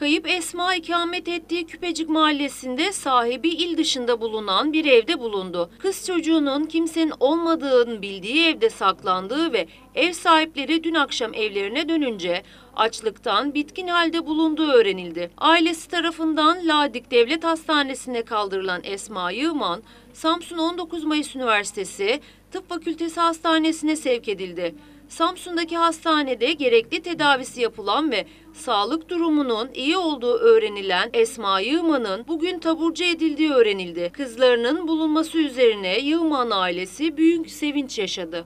Kayıp Esma ikamet ettiği Küpecik mahallesinde sahibi il dışında bulunan bir evde bulundu. Kız çocuğunun kimsenin olmadığını bildiği evde saklandığı ve ev sahipleri dün akşam evlerine dönünce açlıktan bitkin halde bulunduğu öğrenildi. Ailesi tarafından Ladik Devlet Hastanesi'ne kaldırılan Esma Yığman, Samsun 19 Mayıs Üniversitesi Tıp Fakültesi Hastanesi'ne sevk edildi. Samsun'daki hastanede gerekli tedavisi yapılan ve sağlık durumunun iyi olduğu öğrenilen Esma Yığman'ın bugün taburcu edildiği öğrenildi. Kızlarının bulunması üzerine Yığman ailesi büyük sevinç yaşadı.